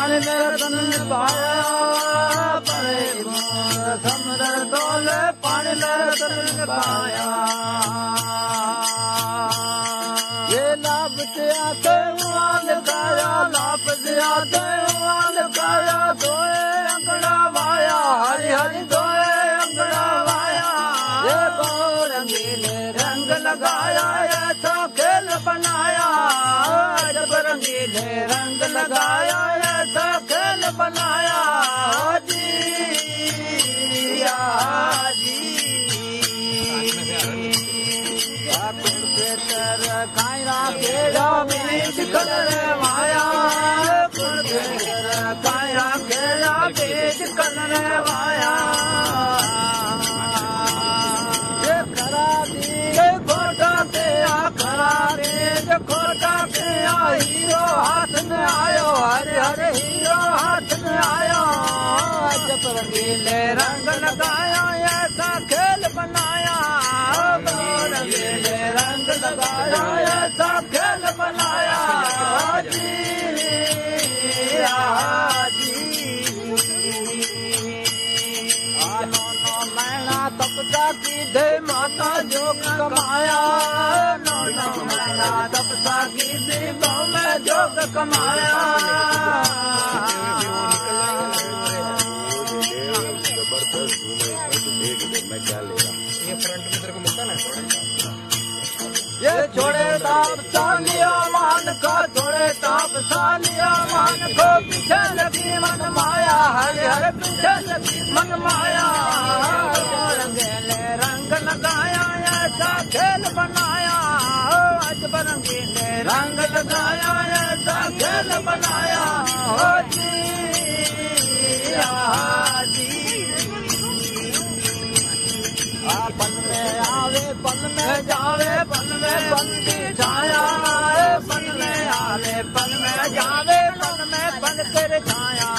तोले पानी पाया समुद्र तोले पानी मेरा तन पाया। ये लाभ दिया ते वाल काया, लाभ दिया ते वाल काया, दोए अंगड़ा माया, हरि हरि दोए अंगड़ा माया। ये रंगीले रंग लगाया, ऐसा खेल बनाया रंगीले रंग लगाया। खेल बनाया जी कुरुक्षेत्र कायरा केड़ा बीच कलर माया कुरुक्षेत्र कायरा केड़ा बीच कलर माया। खरा दी ये खोटा के आ, खरा रे ये खोटा के आ, हीरो हाथ में आयो, हरे हरे हीरो। आयो जब रंगीले रंग लगाया ऐसा खेल बनाया रंगीले रंग लगाया ऐसा खेल बनाया जी जी तपता की दे माता जो कमाया नो नो मैना तपता की दे में जोग कमाया मैं क्या ले रहा हूँ? ये फ्रंट में तेरे को मिलता ना? ये छोड़े ताप सालिया मान को छोड़े ताप सालिया मान को। पीछे लगी मन माया हरे हरे पीछे लगी मन माया। रंगेले रंग लगाया ऐसा खेल बनाया। आज बरंगीले रंग लगाया ऐसा खेल बनाया। ओ जी। में जावे पल में बंदी छाया आए पल में आवे पल में जावे पल में पल कर छाया।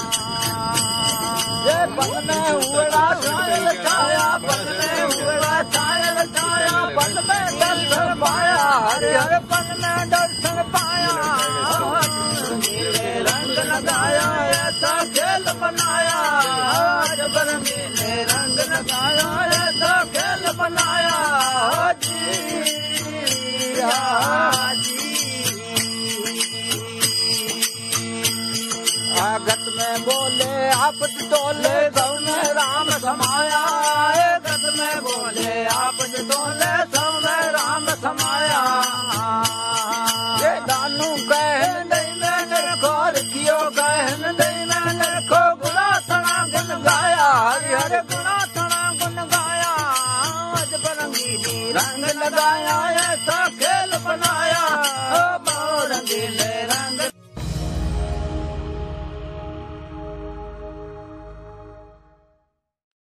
पल में उड़ा छायल छाया पल में उड़ा छायल छाया पल में दर्शन पाया, हरे हरे पल में दर्शन पाया। रंग लगाया, ऐसा खेल बनाया जब नीले रंग लगाया। डोले गौ में राम समाया गत में बोले, आप डोले सौ में राम समाया। दानू कहन दई में नरखोर कियो, कहन दई में खो गुणा सना गुन गाया। हरि हर गुला सना गुन गाया। अज बरंगी रंग लगाया